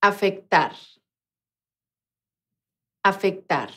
Afectar. Afectar.